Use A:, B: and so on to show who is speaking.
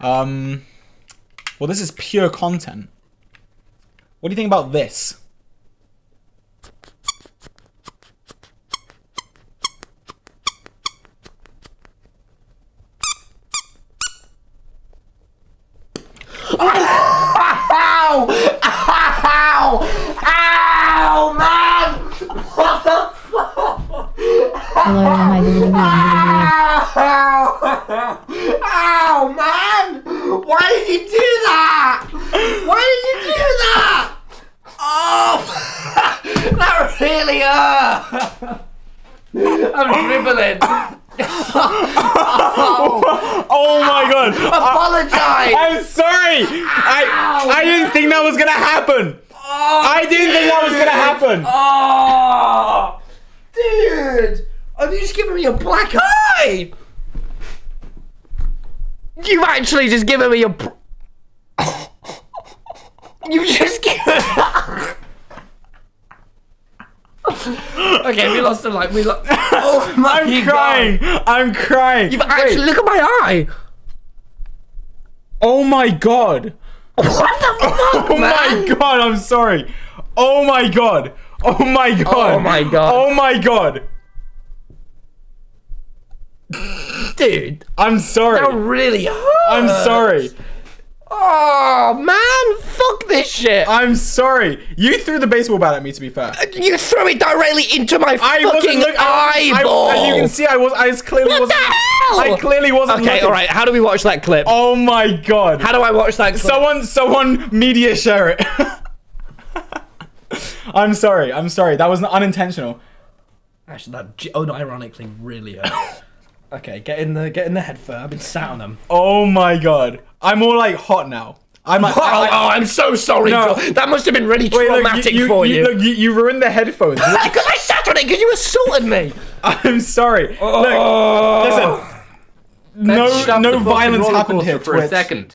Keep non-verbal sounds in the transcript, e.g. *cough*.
A: Um, well, this is pure content. What do you think about this?
B: Ow! Ow! Ow, man! What the
C: doing
B: Ow! Ow, man! Why did you do that? Why did you do that? Oh, *laughs* that really hurt. I'm dribbling.
A: Oh, oh my god!
B: Apologise.
A: I'm sorry. I I didn't think that was gonna happen. Oh, I didn't think that was gonna happen.
B: Oh, dude! Have you just given me a black eye? You've actually just given me a. You've just given. okay, we lost the light. We lost. Oh my *laughs*
A: I'm
B: god!
A: crying. I'm crying.
B: You've actually look at my eye.
A: Oh my god.
B: What the *laughs* oh fuck,
A: Oh
B: man?
A: my god. I'm sorry. Oh my god. Oh my oh god.
B: Oh my God.
A: Oh my god.
B: Dude?
A: I'm sorry.
B: That really hurt.
A: I'm sorry.
B: Oh man, fuck this shit.
A: I'm sorry. You threw the baseball bat at me. To be fair,
B: You threw it directly into my
A: I
B: fucking
A: look- I- I- you can see, I was. I clearly
B: What
A: wasn't.
B: the hell?
A: I clearly wasn't.
B: Okay,
A: looking.
B: all right. How do we watch that clip?
A: Oh my god.
B: How do I watch that clip?
A: Someone, someone, media share it. *laughs* I'm sorry. I'm sorry. That was unintentional.
B: Actually, that oh, no, ironically, really hurt. Okay, get in the get in the headphone. I've been sat on them.
A: Oh my god. I'm all like hot now. I'm like.
B: Oh,
A: I- I-
B: oh, I'm so sorry.
A: No.
B: Joel. That must have been really
A: Wait, look,
B: traumatic
A: you, you,
B: for
A: you,
B: you.
A: Look, you, you ruined the headphones. *laughs*
B: Because I sat on it because you assaulted me.
A: I'm sorry.
B: Oh.
A: Look, listen. No,
D: Let's stop
A: no violence happened here.
D: for a second.